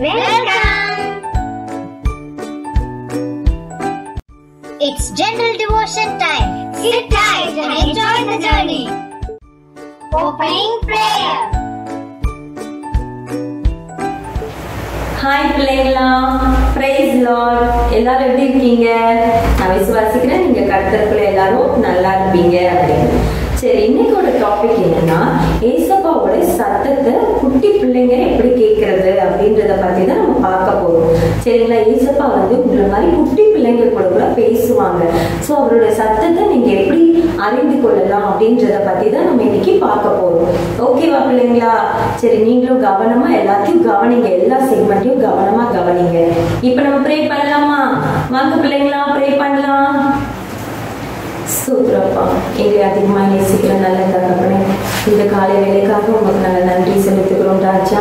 Welcome! It's general devotion time. Sit tight and enjoy the journey. Opening prayer. Hi பிள்ளைங்களா praise Lord எல்லாரும் எப்படி இருக்கீங்க நான் விசுவாசிக்கிறேன் நீங்க கருத்தருக்குள்ள எல்லாரும் நல்லா இருப்பீங்க அப்படின்னு சரி இன்னைக்கோட டாபிக் என்னன்னா அப்பாவோட சத்தத்தை குட்டி பிள்ளைங்க எப்படி கேட்கறது அப்படின்றத பத்தி தான் நம்ம பார்க்க போறோம். சரிங்களா? ஏசப்பா வந்து உங்களை மாதிரி குட்டி பிள்ளைங்க கூட கூட பேசுவாங்க. ஸோ அவரோட சத்தத்தை நீங்க எப்படி அறிந்து கொள்ளலாம் அப்படின்றத பத்தி தான் நம்ம இன்னைக்கு பார்க்க போறோம். ஓகேவா பிள்ளைங்களா? சரி நீங்களும் கவனமா எல்லாத்தையும் கவனிங்க. எல்லா செக்மெண்ட்டையும் கவனமா கவனிங்க. இப்போ நம்ம ப்ரே பண்ணலாமா? வாங்க பிள்ளைங்களா ப்ரே பண்ணலாம். சூப்பரப்பா. எங்களை அதிகமாக நேசிக்கிற நல்ல தகப்பனே இந்த காலை வேலைக்காக உங்களுக்கு நாங்கள் நன்றி செலுத்துகிறோம் ராஜா.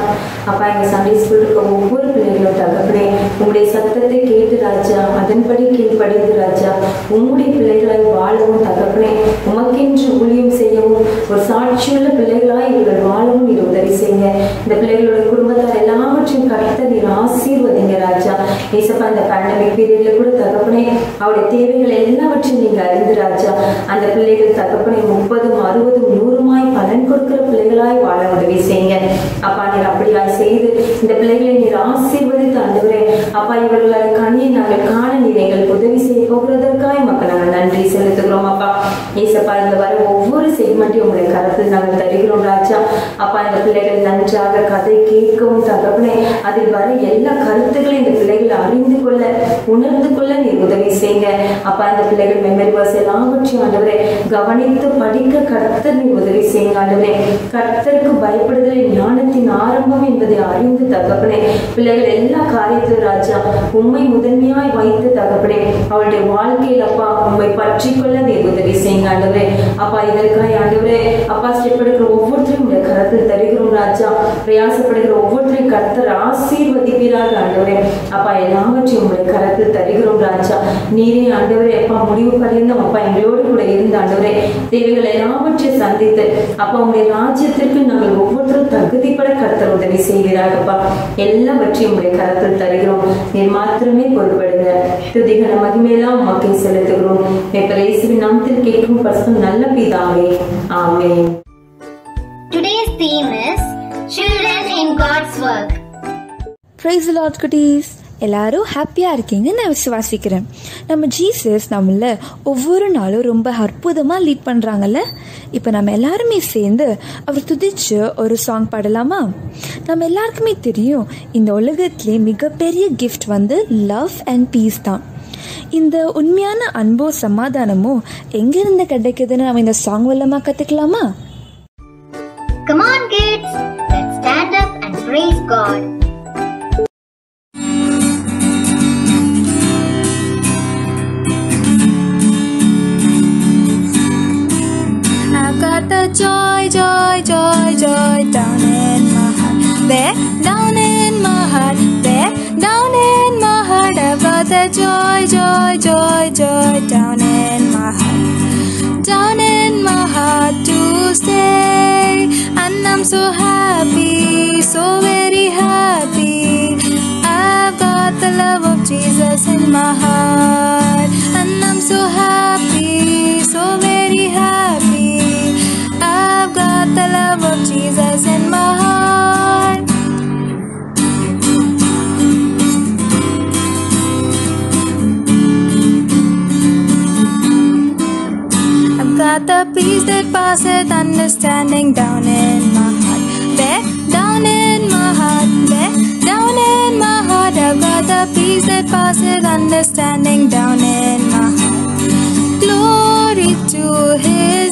அப்பா எங்கள் சண்டே ஸ்கூல் இருக்க ஒவ்வொரு பிள்ளைகளும் தகப்பனே உங்களுடைய சத்தத்தை கேட்டு ராஜா. அதன்படி கீழ்ப்படிந்து ராஜா. உங்களுடைய பிள்ளைகளாய் வாழவும் தகப்பனே. உமக்கென்று ஊழியம் செய்யவும் ஒரு சாட்சியுள்ள பிள்ளைகளாய் இவர்கள் வாழவும் நீர் உதவி செய்யுங்க. இந்த பிள்ளைகளோட குடும்பத்தார் எல்லாவற்றையும் கர்த்தர் நீர் ஆசீர்வதிங்க ராஜா. ஏசப்பா இந்த பேண்டமிக் பீரியட்ல கூட தகப்பனே அவருடைய தேவைகள் எல்லாவற்றையும் நீங்க அறிந்து ராஜா. அந்த பிள்ளைகள் தகப்பனே முப்பதும் அறுபதும் நூறும் கடன் கொடுக்கிற பிள்ளைகளாய் வாழ உதவி செய்யுங்க. அப்பா நீர் அப்படியாய் செய்து இந்த பிள்ளைகளை நீர் ஆசீர்வதித்து ஆண்டவரே. அப்பா இவர்களால் கண்ணியை நாங்கள் காண நீர் எங்களுக்கு உதவி செய்ய போகிறதற்காய் மக்கள் நாங்கள் நன்றி செலுத்துகிறோம் அப்பா. ஏசப்பா இந்த வர ஒவ்வொரு செக்மெண்ட்டையும் உங்களை கருத்து நாங்கள் தருகிறோம் ராஜா. அப்பா இந்த பிள்ளைகள் நன்றாக கதை கேட்கவும் தகப்பனே. அதில் வர எல்லா கருத்துக்களையும் இந்த பிள்ளைகள் அறிந்து கொள்ள உணர்ந்து கொள்ள நீர் உதவி செய்யுங்க. அப்பா இந்த பிள்ளைகள் மெமரி பர்ஸ் எல்லாவற்றையும் ஆண்டவரே. கவனித்து படிக்க கருத்து நீ உதவி செய்யுங்க ஆண்டவரே கர்த்தருக்கு பயப்படுதலை ஞானத்தின் ஆரம்பம் என்பதை அறிந்து தகப்பனே. பிள்ளைகள் எல்லா காரியத்திலும் ராஜா உண்மை முதன்மையாய் வைத்து தகப்பனே. அவளுடைய வாழ்க்கையில் அப்பா உண்மை பற்றி கொள்ள நீ உதவி செய்யுங்க ஆண்டவரே. அப்பா இதற்காய் ஆண்டவரே அப்பா ஸ்டெப் எடுக்கிற ஒவ்வொருத்தரும் உடைய கரத்தில் தருகிறோம் ராஜா. பிரயாசப்படுகிற ஒவ்வொருத்தரையும் கர்த்தர் ஆசீர்வதிப்பீராக ஆண்டவரே. அப்பா எல்லாவற்றையும் உடைய கரத்தில் தருகிறோம் ராஜா. நீரே ஆண்டவரே அப்பா முடிவு பரியந்தம் அப்பா எங்களோடு கூட இருந்த ஆண்டவரே. தேவைகள் எல்லாவற்றையும் சந்தித்து அப்பா உங்களுடைய ராஜ்யத்திற்கு நாங்கள் ஒவ்வொருத்தரும் தகுதிப்பட கர்த்தர் உதவி செய்கிறார்களப்பா எல்லாவற்றையும் உடைய கரத்தில் தருகிறோம். நீர் மாத்திரமே பொறுப்படுங்க. துதிகன மகிமையெல்லாம் உமக்கை செலுத்துகிறோம். இப்ப இயேசுவின் நாமத்தில் கேட்கும் பரிசும் நல்ல பிதாவே. Amen. Today's theme is Children in God's Work. Praise lord குட்டீஸ் எல்லாரும் ஹாப்பியாக இருக்கீங்கன்னு நான் விசுவாசிக்கிறேன். நம்ம ஜீசஸ் நம்மள ஒவ்வொரு நாளும் ரொம்ப அற்புதமாக லீட் பண்ணுறாங்கல்ல இப்போ நம்ம எல்லாருமே சேர்ந்து அவர் துதிச்சு ஒரு சாங் பாடலாமா? நம்ம எல்லாருக்குமே தெரியும் இந்த உலகத்திலே மிகப்பெரிய கிஃப்ட் வந்து லவ் அண்ட் பீஸ் தான். இந்த உண்மையான அன்போ சமாதானமோ எங்கேருந்து கிடைக்குதுன்னு நம்ம இந்த சாங் மூலமாக கற்றுக்கலாமா Come on, kids. Let's stand up and praise God. Down in my heart. There, down in my heart. There, down in my heart. I've got the joy, joy, joy, joy down in my heart. Down in my heart to stay. And I'm so happy, so very happy. I've got the love of Jesus in my heart. And I'm so happy, so very happy. I've got the love of Jesus in my heart. I've got the peace that passeth understanding down in my heart. There, down in my heart. There, down in my heart. I've got the peace that passeth understanding down in my heart. Glory to His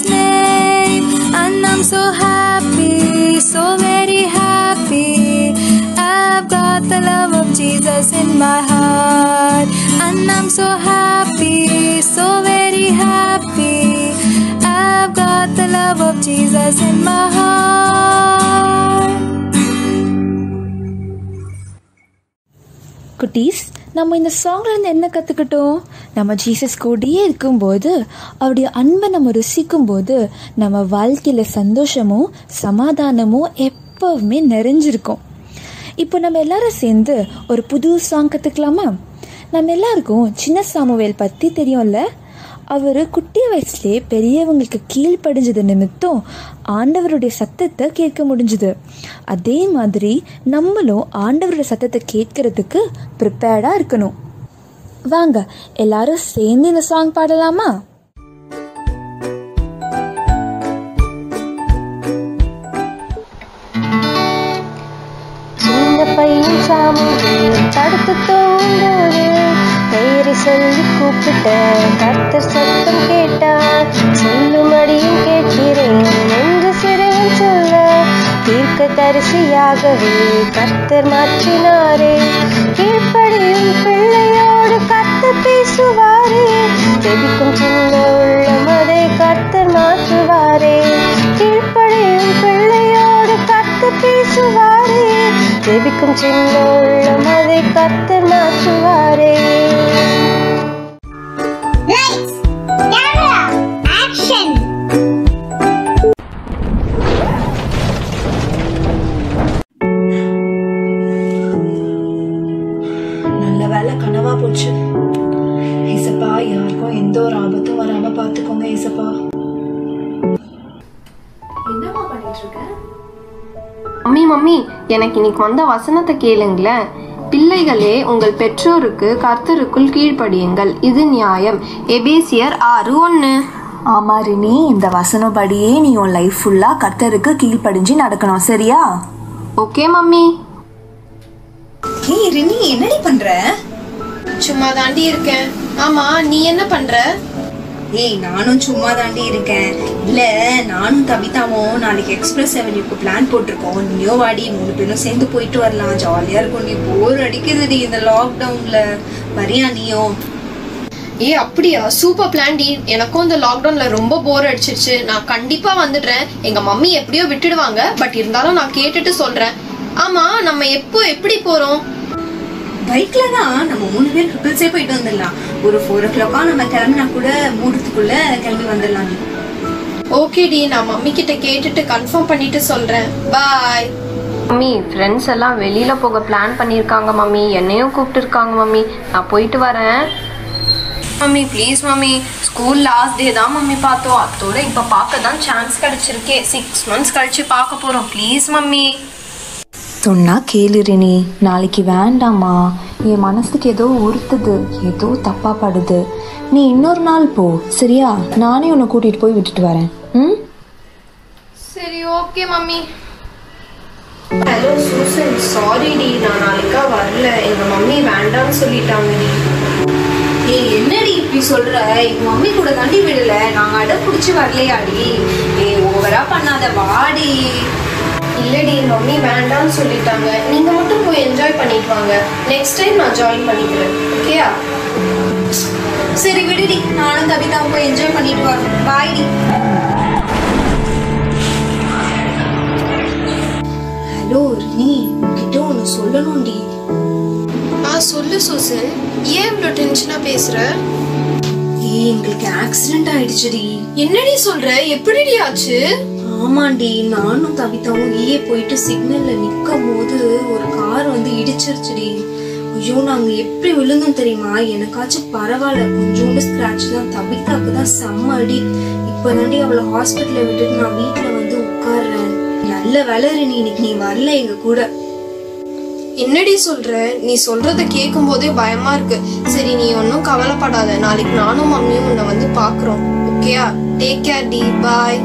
I'm so happy, so very happy. I've got the love of Jesus in my heart. And I'm so happy, so very happy. I've got the love of Jesus in my heart. Kutis, நம்ம இந்த சாங்லேருந்து என்ன கற்றுக்கிட்டோம் நம்ம Jesus கூடயே இருக்கும்போது அவருடைய அன்பை நம்ம ருசிக்கும் போது நம்ம வாழ்க்கையில் சந்தோஷமும் சமாதானமும் எப்போவுமே நிறைஞ்சிருக்கும். இப்போ நம்ம எல்லாரும் சேர்ந்து ஒரு புது சாங் கற்றுக்கலாமா நம்ம எல்லாருக்கும் சின்ன சாமுவேல் பற்றி தெரியும்ல? அவர் குட்டி வயசுலேயே பெரியவங்களுக்கு கீழ்ப்படிஞ்சது நிமித்தம் ஆண்டவருடைய சத்தத்தை கேட்க முடிஞ்சுது. அதே மாதிரி நம்மளும் ஆண்டவருடைய சத்தத்தை கேட்கறதுக்கு ப்ரிப்பேர்டாக இருக்கணும். வாங்க எல்லாரும் சேர்ந்து இந்த சாங் பாடலாமா? சின்ன பையன் சாமி தடுத்து தூங்கும்போது பெயரை சொல்லி கூப்பிட்ட கர்த்தர் சத்தம் கேட்டார். சொல்லும்படியும் கேட்கிறேன். என்று சிறுவன் சொல்ல? தீர்க்க தரிசியாகவே கர்த்தர் மாற்றினாரே. கீழ்ப்படியும் பிள்ளையோடு கத்த பேசுவாரே. ஜெபிக்கும் சின்ன உள்ளம் அதை கர்த்தர் மாற்றுவாரே. கீழ்ப்படியும் பிள்ளையோடு கத்த பேசுவாரே. ஜெபிக்கும் சின்ன உள்ளம் அதை கர்த்தர் மாற்றுவாரே. எனக்கு இன்னைக்கு வந்த வசனத்தை கேளுங்களேன். பிள்ளைகளே உங்கள் பெற்றோருக்கு கர்த்தருக்குள் கீழ்ப்படியுங்கள். இது நியாயம். எபேசியர் ஆறு ஒன்று ஆமா ரினி இந்த வசனப்படியே நீ உன் லைஃப் ஃபுல்லா கர்த்தருக்கு கீழ்ப்படிஞ்சு நடக்கணும் சரியா? Okay mummy. ஏய் ரினி என்னடி பண்ற? சும்மா தாண்டி இருக்கேன். ஆமா நீ என்ன பண்ற? ஏய் நானும் சும்மா தாண்டி இருக்கேன். இல்ல நானும் கவிதாவும் நாளைக்கு எக்ஸ்பிரஸ் அவென்யூக்கு பிளான் போட்டிருக்கோம். நீயோ வாடி மூணு பேரும் சேர்ந்து போயிட்டு வரலாம். ஜாலியா இருக்கும். நீ போர் அடிக்குதுடி இந்த லாக்டவுன்ல வரியா நீயோ? ஏ அப்படியா? சூப்பர் பிளான் டி. எனக்கும் இந்த லாக்டவுன்ல ரொம்ப போர் அடிச்சிருச்சு. நான் கண்டிப்பா வந்துடுறேன். எங்க மம்மி எப்படியோ விட்டுடுவாங்க. பட் இருந்தாலும் நான் கேட்டுட்டு சொல்றேன். ஆமா நம்ம எப்போ எப்படி போறோம்? பைக்ல தான் நம்ம மூணு பேர் ட்ரிபிள்ஸே போயிட்டு வந்துடலாம். ஒரு ஃபோர் ஓ கிளாக்கா நம்ம கிளம்பினா கூட மூடுறதுக்குள்ள கிளம்பி வந்துடலாம். நீ ஓகே டி நான் மம்மி கிட்ட கேட்டுட்டு கன்ஃபார்ம் பண்ணிட்டு சொல்றேன். பாய் மம்மி ஃப்ரெண்ட்ஸ் எல்லாம் வெளியில போக பிளான் பண்ணியிருக்காங்க மம்மி. என்னையும் கூப்பிட்டுருக்காங்க மம்மி. நான் போயிட்டு வரேன். Mummy please mummy. School last day தான் மம்மி பார்த்தோம். அதோட இப்போ பார்க்க தான் சான்ஸ் கிடைச்சிருக்கே. சிக்ஸ் மந்த்ஸ் கழிச்சு பார்க்க போறோம். Please mummy. சொன்னா கேளு ரினி. நாளைக்கு வேண்டாமா என் மனசுக்கு ஏதோ உறுத்துது. ஏதோ தப்பா படுது. நீ இன்னொரு நாள் போ. சரியா? நானே உன்னை கூட்டிட்டு போய் விட்டுட்டு வரேன். ம்? சரி okay mummy. Hello Susan sorry D. நான் நாளைக்கா வரல. எங்க மம்மி வேண்டாம்னு சொல்லிட்டாங்க டி. ஏய் என்னடி இப்படி சொல்ற? எங்க மம்மி கூட தாண்டி விடல. நாங்க அடம் பிடிச்சி வரலையாடி ஏய் ஓவரா பண்ணாத. வாடி. இல்லடி மம்மி வேண்டாம்னு சொல்லிட்டாங்க. நீங்க மட்டும் போய் என்ஜாய் பண்ணிட்டு வாங்க. நெக்ஸ்ட் டைம் நான் ஜாயின் பண்ணிக்கிறேன். ஓகேயா சரி விடுடி. நானும் கவிதாவும் போய் என்ஜாய் பண்ணிட்டு வரோம் பாய்டி ஹலோ நீ உன்கிட்ட ஒன்று சொல்லணும்டி. ஆ சொல்லு சூசன் ஏன் இவ்வளோ டென்ஷனா பேசுற? ஏய் எங்களுக்கு ஆக்சிடென்ட் ஆயிடுச்சுடி. என்னடி சொல்ற? எப்படிடி ஆச்சு? ஆமாண்டி நானும் தவித்தாவும் ஈயே போயிட்டு சிக்னல்ல நிற்கும் போது ஒரு கார் வந்து இடிச்சிருச்சுடி. ஐயோ நாங்க எப்படி விழுந்தோம் தெரியுமா? எனக்காச்சும் பரவாயில்ல கொஞ்சோண்டு ஸ்கிராட்ச் தான். தவித்தாக்கு தான் செம்ம அடி. இப்பதாண்டி அவளை ஹாஸ்பிட்டல விட்டுட்டு நான் வீட்டுல வந்து உட்கார்றேன். நல்ல வேலை நீ இன்னைக்கு நீ வரல எங்க கூட. என்னடி சொல்ற? நீ சொல்றத கேட்கும் போதே பயமா இருக்கு. சரி நீ ஒன்றும் கவலைப்படாத. நாளைக்கு நானும் மம்மியும் உன்னை வந்து பாக்குறோம் ஓகேயா டேக் கேர் டி பாய்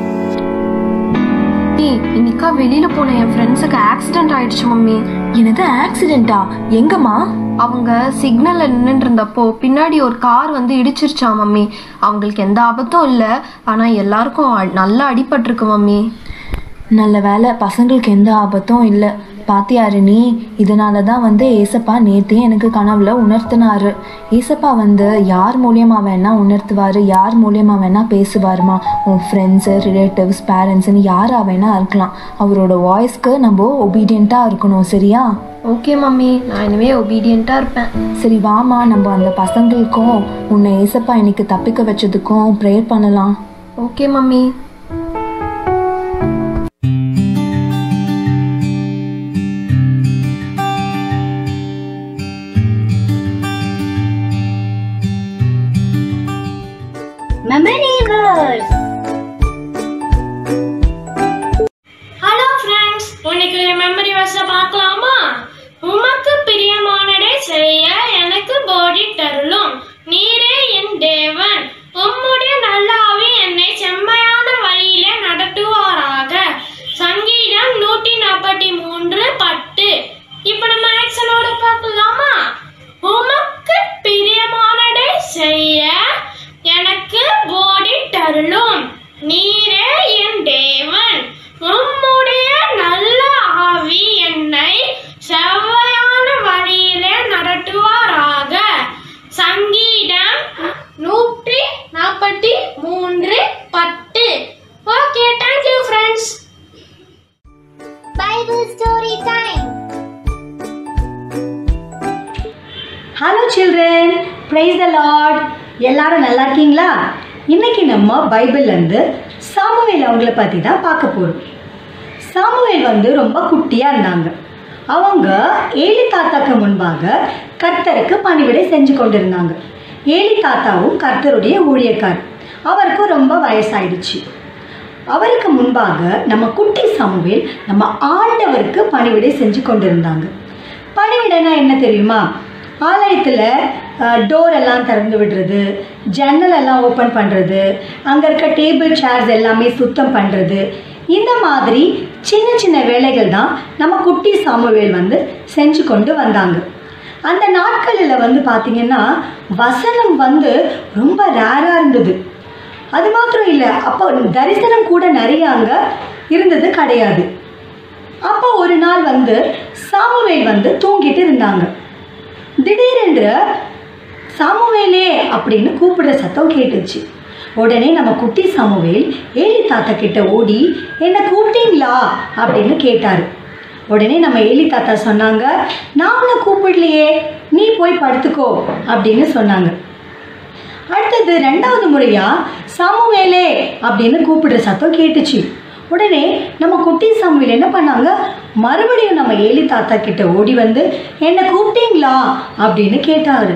மம்மி இன்னைக்கா வெளியில போன என் ஃப்ரெண்ட்ஸுக்கு ஆக்சிடென்ட் ஆயிடுச்சு மம்மி. என்னது ஆக்சிடென்ட்டா எங்கம்மா? அவங்க சிக்னல்ல நின்றுட்டு இருந்தப்போ பின்னாடி ஒரு கார் வந்து இடிச்சிருச்சா மம்மி? அவங்களுக்கு எந்த ஆபத்தும் இல்லை. ஆனா எல்லாருக்கும் அ- நல்லா அடிபட்டிருக்கு மம்மி. நல்ல வேலை பசங்களுக்கு எந்த ஆபத்தும் இல்லை. பாத்தியாரு நீ? இதனால தான் வந்து ஏசப்பா நேத்தே எனக்கு கனவுல உணர்த்தினாரு. ஏசப்பா வந்து யார் மூலியமா வேணா உணர்த்துவாரு யார் மூலியமா வேணா பேசுவாருமா? உன் ஃப்ரெண்ட்ஸு ரிலேட்டிவ்ஸ் பேரண்ட்ஸ்னு யாரா வேணா இருக்கலாம். அவரோட வாய்ஸ்க்கு நம்ம ஒபீடியண்ட்டாக இருக்கணும் சரியா? Okay mummy. நான் இனிமே ஒபீடியண்ட்டாக இருப்பேன். சரி வாமா நம்ம அந்த பசங்களுக்கும் உன்னை ஏசப்பா இன்னைக்கு தப்பிக்க வச்சதுக்கும் ப்ரேயர் பண்ணலாம். Okay mummy. Remember neighbors! Praise the lord எல்லாரும் நல்லா இருக்கீங்களா? இன்னைக்கு நம்ம பைபிள்லேருந்து சாமுவேல் அவங்கள பற்றி தான் பார்க்க போகிறோம் சாமுவேல் வந்து ரொம்ப குட்டியாக இருந்தாங்க. அவங்க ஏலி தாத்தாக்கு முன்பாக கர்த்தருக்கு பணிவிடை செஞ்சு கொண்டிருந்தாங்க. ஏலி தாத்தாவும் கர்த்தருடைய ஊழியக்கார். அவருக்கும் ரொம்ப வயசாயிடுச்சு. அவருக்கு முன்பாக நம்ம குட்டி சமுவேல் நம்ம ஆண்டவருக்கு பணிவிடை செஞ்சு கொண்டிருந்தாங்க. பணிவிடைனா என்ன தெரியுமா? ஆலயத்தில் டோர் எல்லாம் திறந்து விடுறது ஜன்னல் எல்லாம் ஓப்பன் பண்ணுறது அங்கே இருக்க டேபிள் சேர்ஸ் எல்லாமே சுத்தம் பண்ணுறது இந்த மாதிரி சின்ன சின்ன வேலைகள் தான் நம்ம குட்டி சாமுவேல் வந்து செஞ்சு கொண்டு வந்தாங்க. அந்த நாட்களில் வந்து பார்த்திங்கன்னா வசனம் வந்து ரொம்ப ரேராக இருந்தது. அது மாத்திரம் இல்லை அப்போ தரிசனம் கூட நிறைய அங்கே இருந்தது கிடையாது. அப்போ ஒரு நாள் வந்து சாமுவேல் வந்து தூங்கிட்டு இருந்தாங்க. திடீரென்று சாமுவேலே அப்படின்னு கூப்பிடுற சத்தம் கேட்டுச்சு. உடனே நம்ம குட்டி சாமுவேல் ஏலி தாத்தா கிட்ட ஓடி என்னை கூப்பிட்டீங்களா? அப்படின்னு கேட்டார். உடனே நம்ம ஏலி தாத்தா சொன்னாங்க நான் உன்னை கூப்பிடலையே நீ போய் படுத்துக்கோ அப்படின்னு சொன்னாங்க. அடுத்தது ரெண்டாவது முறையாக சாமுவேலே அப்படின்னு கூப்பிடுற சத்தம் கேட்டுச்சு. உடனே நம்ம குட்டி சாமுவேல் என்ன பண்ணாங்க? மறுபடியும் நம்ம ஏலி தாத்தா கிட்ட ஓடி வந்து என்னை கூப்பிட்டீங்களா? அப்படின்னு கேட்டார்.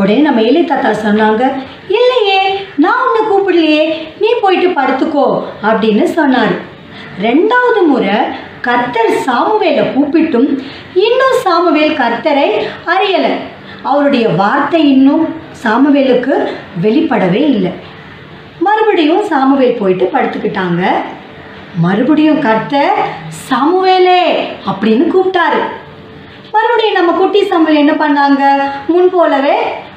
உடனே நம்ம ஏலி தாத்தா சொன்னாங்க இல்லையே நான் உன்னை கூப்பிடலையே நீ போயிட்டு படுத்துக்கோ அப்படின்னு சொன்னார். ரெண்டாவது முறை கர்த்தர் சாமுவேலை கூப்பிட்டும் இன்னும் சாமுவேல் கர்த்தரை அறியலை. அவருடைய வார்த்தை இன்னும் சாமுவேலுக்கு வெளிப்படவே இல்லை. மறுபடியும் சாமுவேல் போயிட்டு படுத்துக்கிட்டாங்க. மறுபடியும் கர்த்தர் சாமுவேலே அப்படின்னு கூப்பிட்டாரு. மறுபடியும் நம்ம குட்டி சாமுவேல் என்ன பண்ணாங்க? முன் போலவே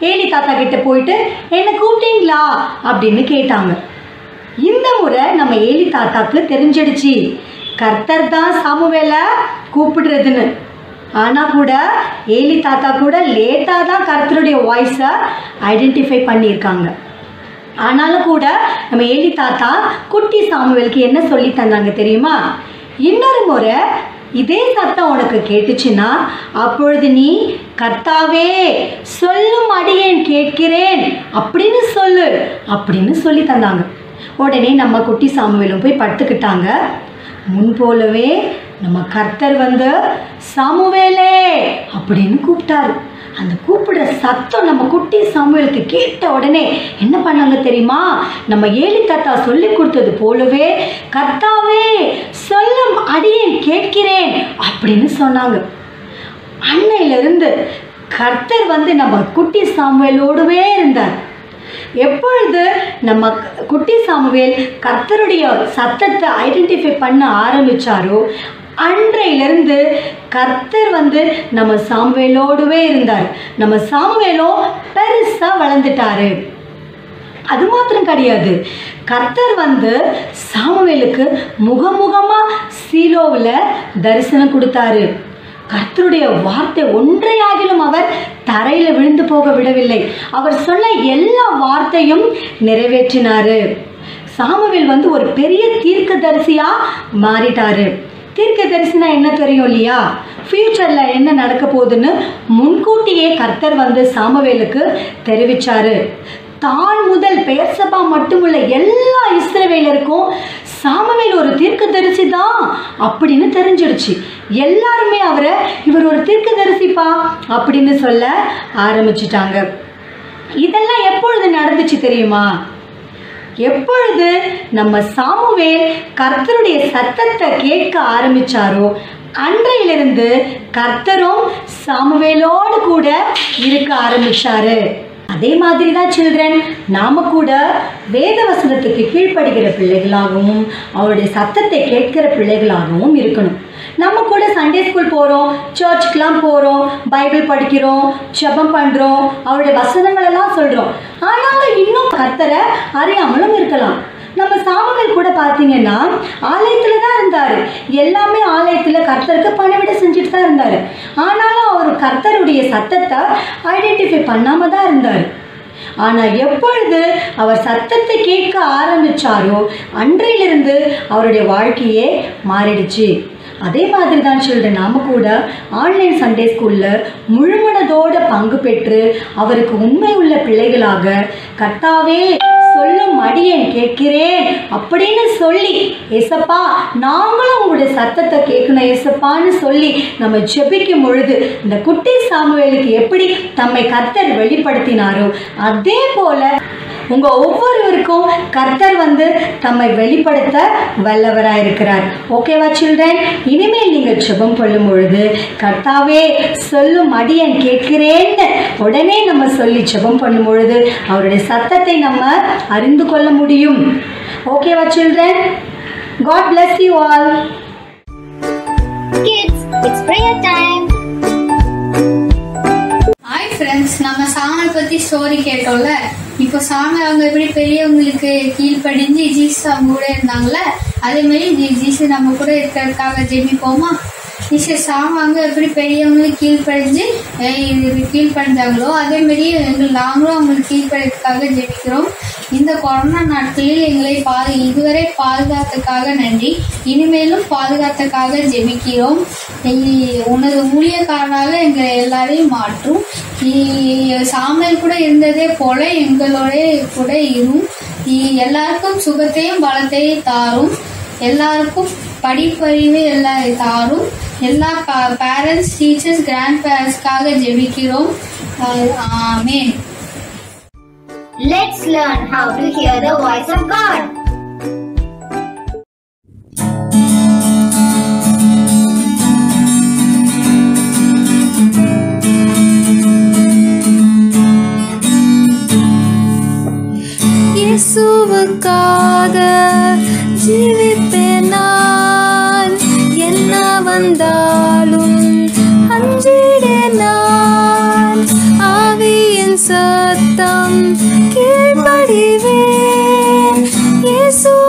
ஏலி தாத்தா கிட்ட போயிட்டு என்ன கூப்பிட்டீங்களா? அப்படின்னு கேட்டாங்க. இந்த முறை நம்ம ஏலி தாத்தாக்கு தெரிஞ்சிடுச்சு. கர்த்தர் தான் சாமுவேலை கூப்பிடுறதுன்னு. ஆனால் கூட ஏலி தாத்தா கூட லேட்டாக தான் கர்த்தருடைய வாய்ஸை ஐடென்டிஃபை பண்ணியிருக்காங்க. ஆனாலும் கூட நம்ம ஏலி தாத்தா குட்டி சாமுவேலுக்கு என்ன சொல்லி தந்தாங்க தெரியுமா? இன்னொரு முறை இதே சத்தம் உனக்கு கேட்டுச்சுன்னா அப்பொழுது நீ கர்த்தாவே சொல்லும் அடியேன் கேட்கிறேன் அப்படின்னு சொல்லு அப்படின்னு சொல்லி தந்தாங்க. உடனே நம்ம குட்டி சாமுவேலும் போய் படுத்துக்கிட்டாங்க. முன் போலவே நம்ம கர்த்தர் வந்து சாமுவேலே அப்படின்னு கூப்பிட்டாரு. அந்த கூப்பிடுற சத்தம் நம்ம குட்டி சாமுவேலுக்கு கேட்ட உடனே என்ன பண்ணாங்க தெரியுமா? நம்ம ஏழு தாத்தா சொல்லி கொடுத்தது போலவே கர்த்தாவே சொல்லும் அடியேன் கேட்கிறேன் அப்படின்னு சொன்னாங்க. அன்னையிலிருந்து கர்த்தர் வந்து நம்ம குட்டி சாமுவேலோடவே இருந்தார். எப்பொழுது நம்ம குட்டி சாமுவேல் கர்த்தருடைய சத்தத்தை ஐடென்டிஃபை பண்ண ஆரம்பிச்சாரோ அன்றையிலிருந்து கர்த்தர் வந்து நம்ம சாம்வேலோடுவே இருந்தார். நம்ம சாமுவேலோ பெருசாக வளர்ந்துட்டாரு. அது மாத்திரம் கிடையாது. கர்த்தர் வந்து சாமுவேலுக்கு முகமுகமாக சீலோவில் தரிசனம் கொடுத்தாரு. கர்த்தருடைய வார்த்தை ஒன்றையாகிலும் அவர் தரையில் விழுந்து போக விடவில்லை. அவர் சொன்ன எல்லா வார்த்தையும் நிறைவேற்றினாரு. சாமுவேல் வந்து ஒரு பெரிய தீர்க்கதரிசியாக மாறிட்டாரு. தீர்க்கதரிசினா என்ன தெரியும் இல்லையா? ஃப்யூச்சரில் என்ன நடக்க போகுதுன்னு முன்கூட்டியே கர்த்தர் வந்து சாமவேலுக்கு தெரிவிச்சாரு. தான் முதல் பெயர் சபா மட்டுமுள்ள எல்லா இஸ்ரவேலருக்கும் சாமவேல் ஒரு தீர்க்கதரிசி தான் அப்படின்னு தெரிஞ்சிடுச்சு. எல்லாருமே அவரை இவர் ஒரு தீர்க்கதரிசிப்பா? அப்படின்னு சொல்ல ஆரம்பிச்சிட்டாங்க. இதெல்லாம் எப்பொழுது நடந்துச்சு தெரியுமா? எப்பொழுது நம்ம சாமுவேல் கர்த்தருடைய சத்தத்தை கேட்க ஆரம்பிச்சாரோ அன்றையிலிருந்து கர்த்தரும் சாமுவேலோடு கூட இருக்க ஆரம்பிச்சாரு. அதே மாதிரி தான் சில்ட்ரன் நாம கூட வேத வசனத்துக்கு கீழ்ப்படுகிற பிள்ளைகளாகவும் அவருடைய சத்தத்தை கேட்கிற பிள்ளைகளாகவும் இருக்கணும். நம்ம கூட சண்டே ஸ்கூல் போகிறோம் சர்ச்சுக்கெலாம் போகிறோம் பைபிள் படிக்கிறோம் ஜபம் பண்ணுறோம் அவருடைய வசனங்கள் எல்லாம் சொல்கிறோம் ஆனாலும் இன்னும் கர்த்தரை அறியாமலும் இருக்கலாம். நம்ம சாமுவேல் கூட பார்த்தீங்கன்னா ஆலயத்தில் தான் இருந்தார். எல்லாமே ஆலயத்தில் கர்த்தருக்கு பணிவிட செஞ்சுட்டு தான் இருந்தார். ஆனாலும் அவர் கர்த்தருடைய சத்தத்தை ஐடென்டிஃபை பண்ணாமல் தான் இருந்தார். ஆனால் எப்பொழுது அவர் சத்தத்தை கேட்க ஆரம்பித்தாரோ அன்றையிலிருந்து அவருடைய வாழ்க்கையே மாறிடுச்சு. அதே மாதிரி தான் சில்ட்ரன் நாம் கூட ஆன்லைன் சண்டே ஸ்கூலில் முழுமனதோட பங்கு பெற்று அவருக்கு உண்மை உள்ள பிள்ளைகளாக கர்த்தாவே சொல்லும் அடியேன் கேட்கிறேன் அப்படின்னு சொல்லி எசப்பா நாங்களும் உங்களுடைய சத்தத்தை கேட்கணும் எசப்பான்னு சொல்லி நம்ம ஜெபிக்கும் பொழுது இந்த குட்டி சாமுவேலுக்கு எப்படி தம்மை கர்த்தர் வெளிப்படுத்தினாரோ அதே போல உங்க ஒவ்வொருவருக்கும் கர்த்தர் வந்து தம்மை வெளிப்படுத்த வல்லவராக இருக்கிறார். ஓகேவா சில்ட்ரன் இனிமேல் நீங்கள் ஜெபம் பண்ணும் பொழுது கர்த்தாவே சொல்லும் அடியன் கேட்கிறேன்னு. உடனே நம்ம சொல்லி ஜெபம் பண்ணும் பொழுது அவருடைய சத்தத்தை நம்ம அறிந்து கொள்ள முடியும். ஓகேவா children God bless you all Kids, it's prayer time. Hi friends நம்ம சாமை பத்தி ஸ்டோரி கேட்டோம்ல? இப்போ சாமி அவங்க எப்படி பெரியவங்களுக்கு கீழ்ப்படிஞ்சு ஜீசஸ் அவங்க கூட இருந்தாங்கல்ல அதே மாதிரி ஜீ- நம்ம கூட இருக்கிறதுக்காக ஜெபிப்போமா? ஜீசஸ் சாமி எப்படி பெரியவங்களுக்கு கீழ்ப்படைஞ்சு கீழ்ப்படைஞ்சாங்களோ அதே மாதிரி எங்கள் நாங்களும் அவங்களுக்கு கீழ்ப்படைக்காக ஜெபிக்கிறோம். இந்த கொரோனா நாட்களில் எங்களை பா இதுவரை பாதுகாத்துக்காக நன்றி. இனிமேலும் பாதுகாத்துக்காக ஜெபிக்கிறோம். உனது ஊழியக்காரனாக எங்களை எல்லாரையும் மாற்றும். இ- சாமியல் கூட இருந்ததே போல எங்களோட கூட இரும். எல்லாருக்கும் சுகத்தையும் பலத்தையும் தாரும். எல்லாருக்கும் படிப்பறிவு எல்லாம் தாரும் எல்லா பேரண்ட்ஸ் டீச்சர்ஸ் கிராண்ட் பேரண்ட்ஸ்க்காக ஜெபிக்கிறோம் ஆமேன் Let's learn how to hear the voice of God. இயேசுவுக்காக ஜீவிப்பேன் நான் என்ன வந்தாலும் அஞ்சிடேன் நான். ஆவியின் சத்தம் கீழ்ப்படிவேன். இயேசுவுக்காக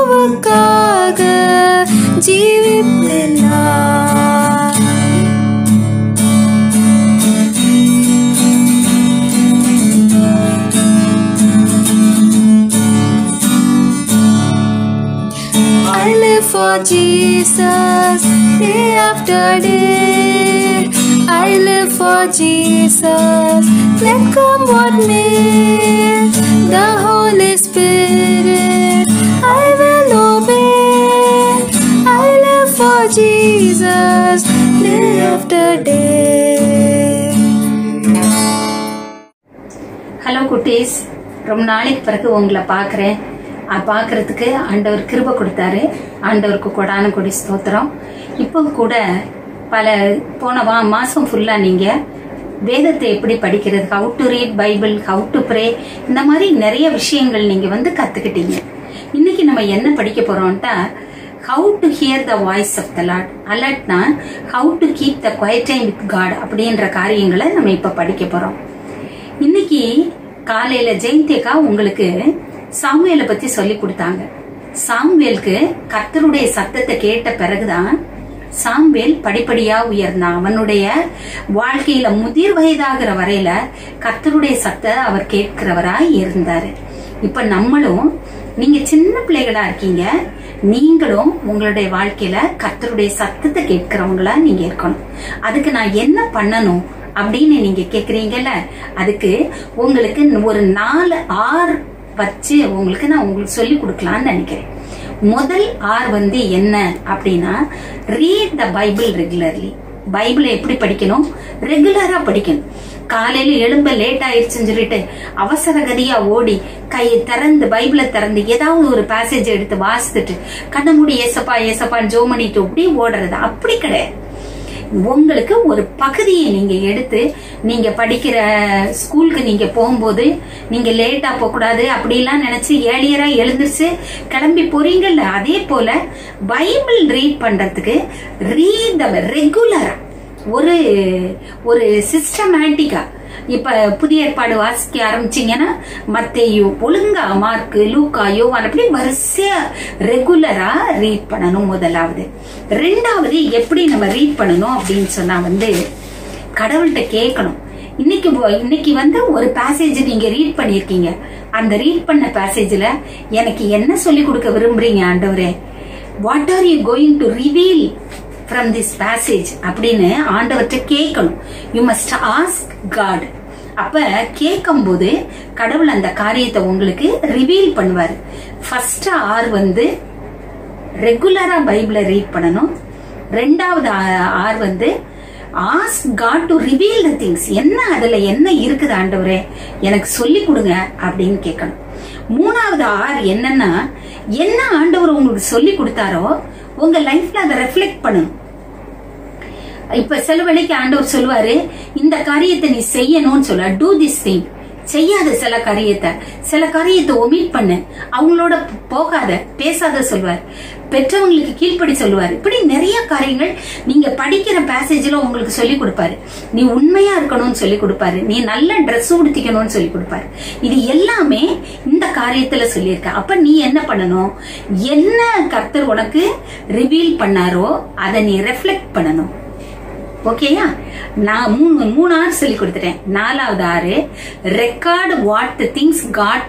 for Jesus day after day. I live for Jesus. Let come what may. The Holy Spirit, I will obey. I live for Jesus day after day. Hello, குட்டீஸ் ரொம்ப நாளைக்கு பிறகு உங்களை பார்க்குறேன் பார்க்குறதுக்கு ஆண்டவர் கிருபை கொடுத்தாரு ஆண்டவருக்கு கொடான கொடி ஸ்தோத்திரம். இப்போ கூட பல போன வா மாதம் ஃபுல்லாக நீங்கள் வேதத்தை எப்படி படிக்கிறது how to read Bible how to pray இந்த மாதிரி நிறைய விஷயங்கள் நீங்கள் வந்து கற்றுக்கிட்டீங்க இன்னைக்கு நம்ம என்ன படிக்க போகிறோம்ட்டா how to hear the voice of the lord அலர்ட்னா how to keep the quiet time with God அப்படின்ற காரியங்களை நம்ம இப்போ படிக்க போகிறோம் இன்னைக்கு காலையில் ஜெயந்தி உங்களுக்கு சாமியலை பற்றி சொல்லி கொடுத்தாங்க. சாம்வேல்க்கு கர்த்தருடைய சத்தத்தை கேட்ட பிறகுதான் சாம்வேல் படிப்படியா உயர்ந்தான். அவனுடைய வாழ்க்கையில முதிர் வயதாகிற வரையில கர்த்தருடைய சத்த அவர் கேட்கிறவராய் இருந்தாரு. இப்ப நம்மளும் நீங்க சின்ன பிள்ளைகளா இருக்கீங்க நீங்களும் உங்களுடைய வாழ்க்கையில கர்த்தருடைய சத்தத்தை கேட்கிறவங்களா நீங்க இருக்கணும். அதுக்கு நான் என்ன பண்ணணும் அப்படின்னு நீங்க கேக்குறீங்கல்ல? அதுக்கு உங்களுக்கு ஒரு நாலு ஆறு வச்சு உங்களுக்கு நான் உங்களுக்கு சொல்லி கொடுக்கலாம்னு நினைக்கிறேன். முதல் ஆர் வந்து என்ன அப்படின்னா ரீட் த பைபிள் ரெகுலர்லி பைபிளை எப்படி படிக்கணும்? ரெகுலரா படிக்கணும். காலையில எழும்ப லேட் ஆயிடுச்சுன்னு சொல்லிட்டு அவசர கதியா ஓடி கையை திறந்து பைபிளை திறந்து ஏதாவது ஒரு பேசேஜ் எடுத்து வாசித்துட்டு கண்ண மூடி ஏசப்பா ஏசப்பான்னு ஜோ பண்ணிட்டு அப்படி ஓடுறது. அப்படி கிடையாது. உங்களுக்கு ஒரு பகுதியை நீங்க எடுத்து நீங்க படிக்கிற ஸ்கூலுக்கு நீங்க போகும்போது நீங்க லேட்டா போக கூடாது அப்படிலாம் நினைச்சு ஏழியரா எழுந்துருச்சு கிளம்பி போறீங்கல்ல அதே போல பைபிள் ரீட் பண்றதுக்கு ரீட் ரெகுலரா ஒரு ஒரு சிஸ்டமேட்டிக்கா இப்ப புதிய ஏற்பாடு வாசிக்க ஆரம்பிச்சீங்கன்னா மத்தையோ ஒழுங்கா மார்க் லூக்கா யோவான் அப்படி வரிசையா ரெகுலரா ரீட் பண்ணணும் முதலாவது. ரெண்டாவது எப்படி நம்ம ரீட் பண்ணணும் அப்படின்னு சொன்னா வந்து கடவுள்கிட்ட கேட்கணும். இன்னைக்கு இன்னைக்கு வந்து ஒரு பேசேஜ் நீங்க ரீட் பண்ணிருக்கீங்க. அந்த ரீட் பண்ண பேசேஜ்ல எனக்கு என்ன சொல்லி கொடுக்க விரும்புறீங்க ஆண்டவரே? What are you going to reveal from this passage அப்படின்னு ஆண்டவர்கிட்ட கேட்கணும். யூ மஸ்ட் ஆஸ்க் காட் அப்ப கேட்கும்போது கடவுள் அந்த காரியத்தை உங்களுக்கு ரிவீல் பண்ணுவார். ஃபர்ஸ்ட் ஆர் வந்து ரெகுலரா பைபிளை ரீட் பண்ணணும். ரெண்டாவது ஆர் வந்து ask God to reveal the things என்ன அதுல என்ன இருக்குது ஆண்டவரே? எனக்கு சொல்லி கொடுங்க அப்படின்னு கேட்கணும். மூணாவது ஆர் என்னன்னா என்ன ஆண்டவர் உங்களுக்கு சொல்லி கொடுத்தாரோ உங்க லைஃப்ல அதை ரெஃப்ளெக்ட் பண்ணணும். இப்ப சில ஆண்டவர் சொல்லுவாரு இந்த காரியத்தை நீ செய்யணும்னு சொல்ல டூ திஸ் திங் செய்யாத சில காரியத்தை. சில காரியத்தை ஒமிட் பண்ணு. அவங்களோட போகாத பேசாத சொல்வார் பெற்றவங்களுக்கு கீழ்ப்படி சொல்லுவார். இப்படி நிறைய காரியங்கள் நீங்க படிக்கிற பேசேஜ்ல உங்களுக்கு சொல்லி கொடுப்பாரு. நீ உண்மையா இருக்கணும்னு சொல்லி கொடுப்பாரு. நீ நல்ல ட்ரெஸ் உடுத்திக்கணும்னு சொல்லி கொடுப்பாரு. இது எல்லாமே இந்த காரியத்துல சொல்லியிருக்க. அப்ப நீ என்ன பண்ணணும்? என்ன கர்த்தர் உனக்கு ரிவீல் பண்ணாரோ அதை நீ ரெஃப்ளெக்ட் பண்ணணும். ஓகேயா நான் மூணு மூணு ஆறு சொல்லி கொடுத்துட்டேன். நாலாவது ஆறு record what the things God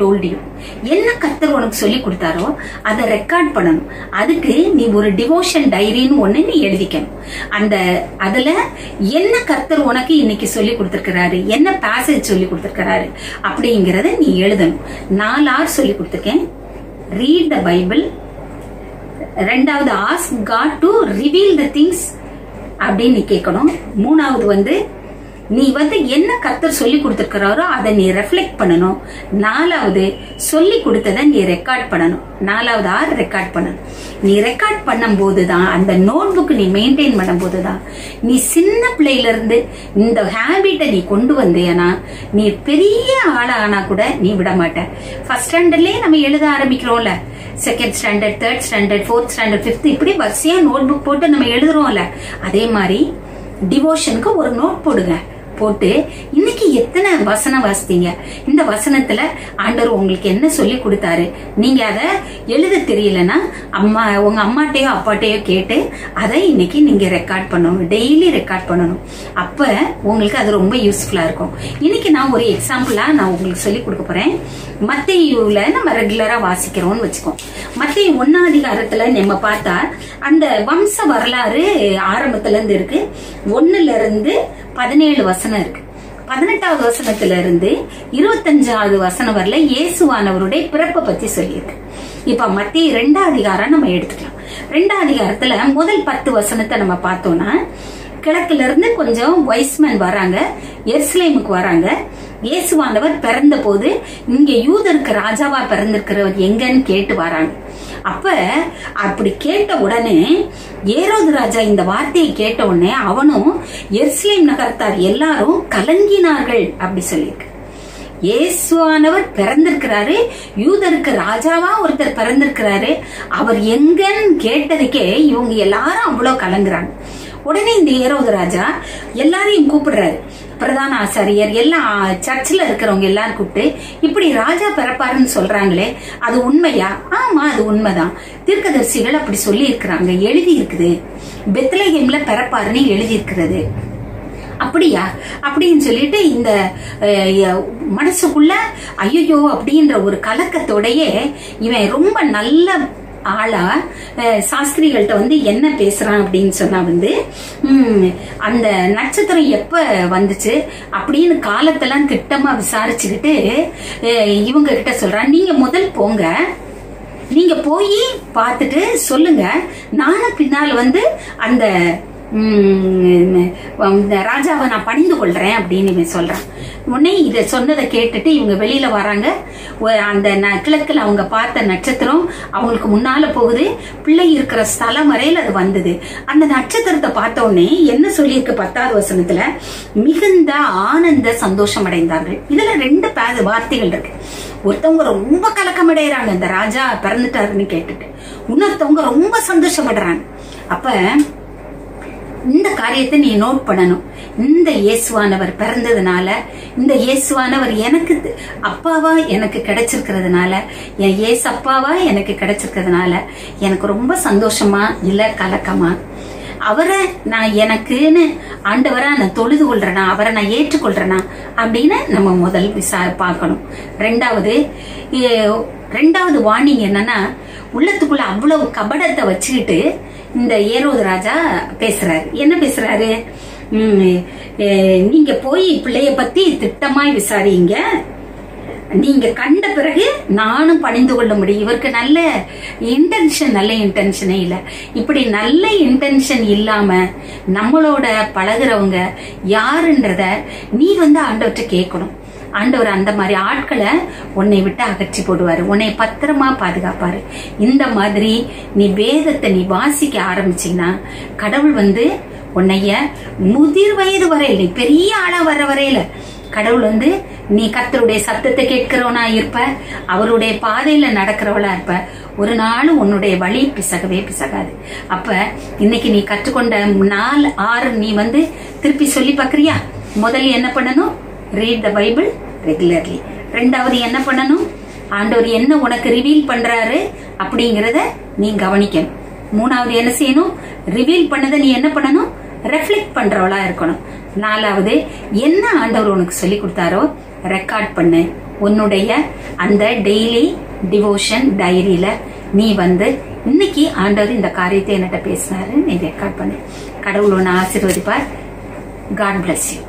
told you என்ன கர்த்தர் உனக்கு சொல்லி கொடுத்தாரோ அதை ரெக்கார்ட் பண்ணணும். அதுக்கு நீ ஒரு டிவோஷன் டைரின்னு ஒண்ணு நீ எழுதிக்கணும். அந்த அதுல என்ன கர்த்தர் உனக்கு இன்னைக்கு சொல்லி கொடுத்திருக்கிறாரு? என்ன பேசேஜ் சொல்லி கொடுத்திருக்கிறாரு? அப்படிங்கறத நீ எழுதணும். நாலு ஆறு சொல்லி கொடுத்துருக்கேன். ரீட் த பைபிள் ரெண்டாவது ask God to reveal the things அப்படின்னு நீ கேட்கணும் மூணாவது வந்து நீ வந்து என்ன கர்த்தர் சொல்லி கொடுத்துருக்கிறாரோ அதை நீ ரெஃப்ளெக்ட் பண்ணணும். நாலாவது சொல்லி கொடுத்ததை நீ ரெக்கார்ட் பண்ணணும். நாலாவது ஆறு ரெக்கார்ட் பண்ணணும். நீ ரெக்கார்ட் பண்ணும்போது தான் அந்த நோட் புக் நீ மெயின்டைன் பண்ணும்போது தான் நீ சின்ன பிள்ளையிலிருந்து இந்த ஹேபிட்டை நீ கொண்டு வந்தேனா நீ பெரிய ஆளானா கூட நீ விட மாட்ட. ஃபர்ஸ்ட் ஸ்டாண்டர்ட்லயே நம்ம எழுத ஆரம்பிக்கிறோம்ல. Second standard third standard fourth standard fifth இப்படி வரிசையா நோட் புக் போட்டு நம்ம எழுதுறோம்ல. அதே மாதிரி டிவோஷனுக்கு ஒரு நோட் போடுங்க. போட்டு இன்னைக்கு எத்தனை வசனம் வாசித்தீங்க? இந்த வசனத்துல ஆண்டவர் உங்களுக்கு என்ன சொல்லி கொடுத்தாரு? நீங்க அதை எழுத தெரியலன்னா அம்மா உங்க அம்மாட்டையோ அப்பாட்டையோ கேட்டு அதை இன்னைக்கு நீங்க ரெக்கார்ட் பண்ணணும். டெய்லி ரெக்கார்ட் பண்ணணும். அப்ப உங்களுக்கு அது ரொம்ப யூஸ்ஃபுல்லா இருக்கும். இன்னைக்கு நான் ஒரு எக்ஸாம்பிளா நான் உங்களுக்கு சொல்லி கொடுக்க போறேன். மத்தையுல நம்ம ரெகுலரா வாசிக்கிறோம்னு வச்சுக்கோ. மத்திய ஒன்னாம் அதிகாரத்துல நம்ம பார்த்தா அந்த வம்ச வரலாறு ஆரம்பத்துல இருந்து இருக்கு. ஒன்னுல இருந்து பதினேழு வசனம் இருக்கு. பதினெட்டாவது வசனத்துல இருந்து இருபத்தஞ்சாவது வசனம் வரல இயேசுவானவருடைய பிறப்பை பத்தி சொல்லியிருக்கு. இப்ப மத்திய ரெண்டாம் அதிகாரம் நம்ம எடுத்துக்கலாம். ரெண்டாம் அதிகாரத்துல முதல் பத்து வசனத்தை நம்ம பார்த்தோம்னா கிழக்குல இருந்து கொஞ்சம் வைஸ்மேன் வராங்க எர்ஸ்லேமுக்கு வராங்க. இயேசுவானவர் பிறந்த போது இங்க யூதருக்கு ராஜாவா பிறந்திருக்கிறவர் எங்கன்னு கேட்டு வராங்க. அப்ப அப்படி கேட்ட உடனே ஏரோது ராஜா இந்த வார்த்தையை கேட்ட உடனே அவனும் எர்ஸ்லேம் நகரத்தார் எல்லாரும் கலங்கினார்கள் அப்படி சொல்லியிருக்கு. இயேசுவானவர் பிறந்திருக்கிறாரு யூதருக்கு ராஜாவா ஒருத்தர் பிறந்திருக்கிறாரு அவர் எங்கன்னு கேட்டதுக்கே இவங்க எல்லாரும் அவ்வளவு கலங்குறாங்க. உடனே இந்த ஏரோது ராஜா எல்லாரையும் கூப்பிடுறாரு. பிரதான ஆசாரியர் எல்லாம் சர்ச்சில் இருக்கிறவங்க எல்லாரும் கூப்பிட்டு இப்படி ராஜா பிறப்பாருன்னு சொல்றாங்களே அது உண்மையா? ஆமா அது உண்மைதான். தீர்க்கதரிசிகள் அப்படி சொல்லி இருக்கிறாங்க எழுதி இருக்குது பெத்லஹேம்ல பிறப்பாருன்னு எழுதி இருக்கிறது அப்படியா? அப்படின்னு சொல்லிட்டு இந்த மனசுக்குள்ள ஐயோ அப்படின்ற ஒரு கலக்கத்தோடையே இவன் ரொம்ப நல்ல ஆளா சாஸ்திரிகள்கிட்ட வந்து என்ன பேசுறான் அப்படின்னு சொன்னா வந்து அந்த நட்சத்திரம் எப்ப வந்துச்சு அப்படின்னு காலத்தெல்லாம் திட்டமா விசாரிச்சுக்கிட்டு இவங்க கிட்ட சொல்றான். நீங்க முதல் போங்க. நீங்க போய் பார்த்துட்டு சொல்லுங்க. நானும் பின்னால் வந்து அந்த ராஜாவை நான் பணிந்து கொள்றேன் அப்படின்னு இவன் சொல்றான். உடனே இதை சொன்னதை கேட்டுட்டு இவங்க வெளியில வராங்க. அந்த ந- கிழக்குல அவங்க பார்த்த நட்சத்திரம் அவங்களுக்கு முன்னால போகுது. பிள்ளை இருக்கிற ஸ்தலம் வரையில் அது வந்தது. அந்த நட்சத்திரத்தை பார்த்த உடனே என்ன சொல்லியிருக்கு பத்தாவது வசனத்துல? மிகுந்த ஆனந்த சந்தோஷம் அடைந்தார்கள். இதுல ரெண்டு பே- வார்த்தைகள் இருக்கு. ஒருத்தவங்க ரொம்ப கலக்கம் அடைகிறாங்க இந்த ராஜா பிறந்துட்டாருன்னு கேட்டுட்டு. இன்னொருத்தவங்க ரொம்ப சந்தோஷப்படுறாங்க. அப்ப இந்த காரியத்தை நீ நோட் பண்ணணும். இந்த இயேசுவானவர் பிறந்ததுனால இந்த இயேசுவானவர் எனக்கு அப்பாவா எனக்கு கிடைச்சிருக்கிறதுனால என் இயேசு அப்பாவா எனக்கு கிடைச்சிருக்கிறதுனால எனக்கு ரொம்ப சந்தோஷமா இல்ல கலக்கமா? அவரை நான் எனக்குன்னு ஆண்டவரா நான் தொழுது கொள்றேனா அவரை நான் ஏற்றுக்கொள்றேனா அப்படின்னு நம்ம முதல் விசா பார்க்கணும். ரெண்டாவது ரெண்டாவது வார்னிங் என்னன்னா உள்ளத்துக்குள்ள அவ்வளவு கபடத்தை வச்சுக்கிட்டு இந்த ஏரோது ராஜா பேசுறாரு. என்ன பேசுறாரு? நீங்க போய் பிள்ளைய பத்தி திட்டமாய் விசாரிங்க. நீங்க கண்ட பிறகு நானும் பணிந்து கொள்ள முடியும். இவருக்கு நல்ல இன்டென்ஷன் நல்ல இன்டென்ஷனே இல்ல. இப்படி நல்ல இன்டென்ஷன் இல்லாம நம்மளோட பழகுறவங்க யாருன்றத நீ வந்து ஆண்டவற்றை கேட்கணும். ஆண்டவர் அந்த மாதிரி ஆட்களை உன்னை விட்டு அகற்றி போடுவாரு. உன்னை பத்திரமா பாதுகாப்பாரு. இந்த மாதிரி நீ வேதத்தை நீ வாசிக்க ஆரம்பிச்சீங்கன்னா கடவுள் வந்து உன்னைய முதிர் வயது வரையில் நீ பெரிய ஆளா வர வரையில கடவுள் வந்து நீ கத்தருடைய சத்தத்தை கேட்கிறவனா இருப்ப அவருடைய பாதையில நடக்கிறவளா இருப்ப. ஒரு நாள் உன்னுடைய வழி பிசகவே பிசகாது. அப்ப இன்னைக்கு நீ கற்றுக்கொண்ட நாலு ஆறு நீ வந்து திருப்பி சொல்லி பாக்குறியா? முதல்ல என்ன பண்ணணும்? ரீட் த பைபிள் ரெகுலர்லி ரெண்டாவது என்ன பண்ணணும்? ஆண்டவர் என்ன உனக்கு ரிவீல் பண்றாரு அப்படிங்கறத நீ கவனிக்கணும். மூணாவது என்ன செய்யணும்? ரிவீல் பண்ணதை நீ என்ன பண்ணணும்? ரெஃப்ளெக்ட் பண்றவளா இருக்கணும். நாலாவது என்ன ஆண்டவர் உனக்கு சொல்லி கொடுத்தாரோ ரெக்கார்ட் பண்ணு. உன்னுடைய அந்த டெய்லி டிவோஷன் டைரியில நீ வந்து இன்னைக்கு ஆண்டவர் இந்த காரியத்தை என்னட்ட பேசினாரு நீ ரெக்கார்ட் பண்ணு. கடவுள் உன்னை ஆசீர்வதிப்பார். காட் பிளஸ் யூ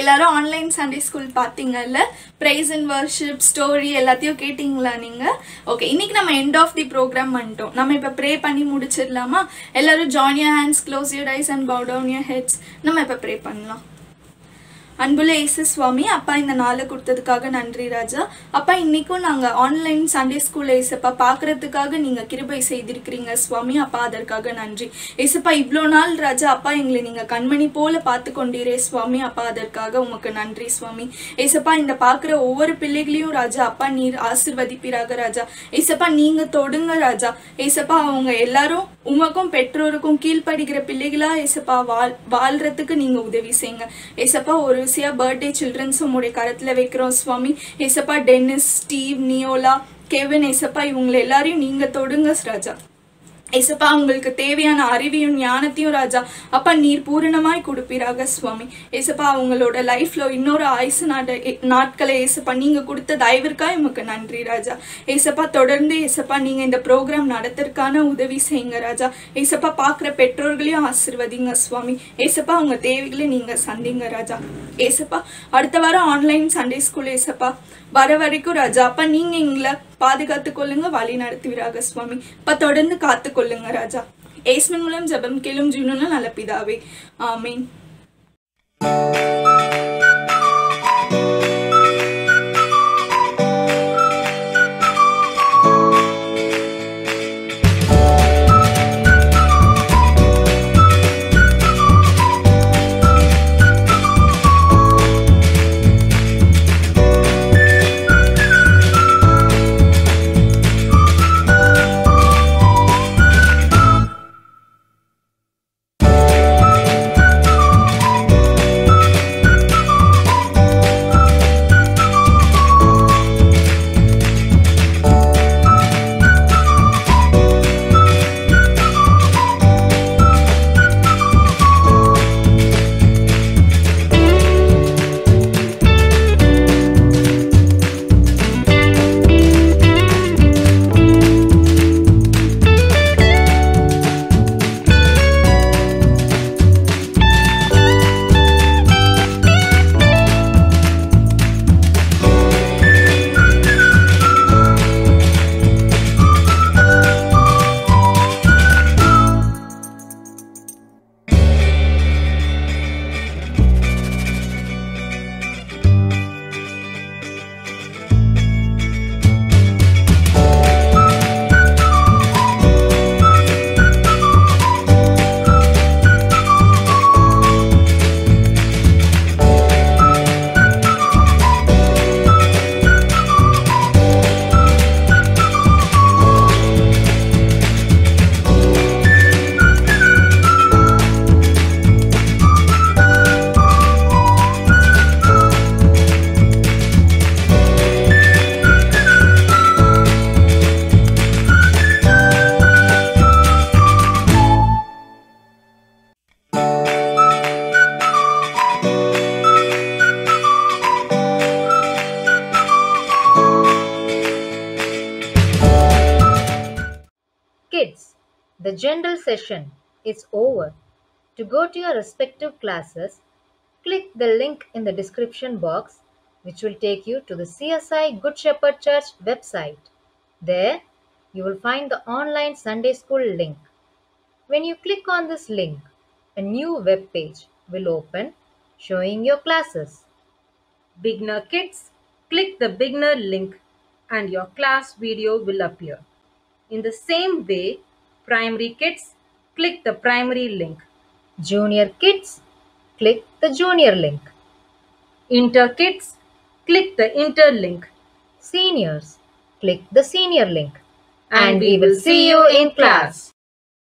எல்லாரும் ஆன்லைன் சண்டே ஸ்கூல் பார்த்தீங்கல்ல? ப்ரைஸ் அண்ட் வர்ஷிப் ஸ்டோரி எல்லாத்தையும் கேட்டிங்களா நீங்கள் ஓகே இன்றைக்கி நம்ம எண்ட் ஆஃப் தி ப்ரோக்ராம் பண்ணிட்டோம். நம்ம இப்போ ப்ரே பண்ணி முடிச்சிடலாமா? எல்லாரும் join your hands close your eyes and bow down your heads நம்ம இப்போ ப்ரே பண்ணலாம். அன்புள்ள இயேசு சுவாமி அப்பா இந்த நாளை கொடுத்ததுக்காக நன்றி ராஜா. அப்பா இன்னைக்கும் நாங்கள் ஆன்லைன் சண்டே ஸ்கூல் ஏசப்பா பார்க்கறதுக்காக நீங்கள் கிருபை செய்திருக்கிறீங்க சுவாமி. அப்பா அதற்காக நன்றி. ஏசப்பா இவ்வளோ நாள் ராஜா அப்பா எங்களை நீங்கள் கண்மணி போல பார்த்து கொண்டீரே சுவாமி. அப்பா அதற்காக உமக்கு நன்றி சுவாமி. ஏசப்பா இந்த பார்க்குற ஒவ்வொரு பிள்ளைகளையும் ராஜா அப்பா நீர் ஆசிர்வதிப்பீராக ராஜா. ஏசப்பா நீங்கள் தொடுங்க ராஜா. ஏசப்பா அவங்க எல்லாரும் உமக்கும் பெற்றோருக்கும் கீழ்ப்படுகிற பிள்ளைகளா ஏசப்பா வாழ் வாழ்றதுக்கு நீங்கள் உதவி செய்யுங்க. ஏசப்பா ஒரு விஷயம் பர்த்டே சில்ட்ரன்ஸ் உங்களுடைய கரத்தில் வைக்கிறோம். சுவாமி ஏசப்பா டென்னிஸ் ஸ்டீவ் நியோலா கெவின் ஏசப்பா இவங்களை எல்லாரையும் நீங்க தொடுங்க ராஜா. ஏசப்பா உங்களுக்கு தேவையான அறிவையும் ஞானத்தையும் ராஜா அப்பா நீர் பூரணமாய் கொடுப்பீராக சுவாமி. ஏசப்பா அவங்களோட லைஃப்ல இன்னொரு ஆயுசு நாட நாட்களை ஏசப்பா நீங்க கொடுத்த தயவிற்காக உமக்கு நன்றி ராஜா. ஏசப்பா தொடர்ந்து ஏசப்பா நீங்க இந்த ப்ரோக்ராம் நடத்துறதுக்கான உதவி செய்யுங்க ராஜா. ஏசப்பா பார்க்குற பெற்றோர்களையும் ஆசிர்வதிங்க சுவாமி. ஏசப்பா உங்க தேவைகளை நீங்க சந்திங்க ராஜா. ஏசப்பா அடுத்த வாரம் ஆன்லைன் சண்டே ஸ்கூல் ஏசப்பா. வர வரைக்கும் ராஜா அப்பா நீங்க எங்களை பாதுகாத்து கொள்ளுங்க வழி நடத்துவீராக சுவாமி. இப்ப தொடர்ந்து காத்து கொள்ளுங்க ராஜா. ஏஸ்மின் மூலம் ஜெபம் கேளும் ஜீவனுள்ள நல்ல பிதாவே. ஆமீன். General session is over. To go to your respective classes, click the link in the description box, which will take you to the CSI Good Shepherd Church website. There, you will find the online Sunday school link. When you click on this link, a new web page will open showing your classes. Beginner kids, click the beginner link and your class video will appear. In the same way, primary kids, click the primary link. Junior kids, click the junior link. Inter kids, click the inter link. Seniors, click the senior link. And we will see you in class.